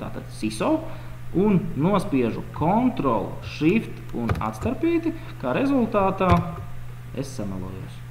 tātad SISO, un nospiežu Ctrl, Shift un atstarpīti, kā rezultātā es samalojos.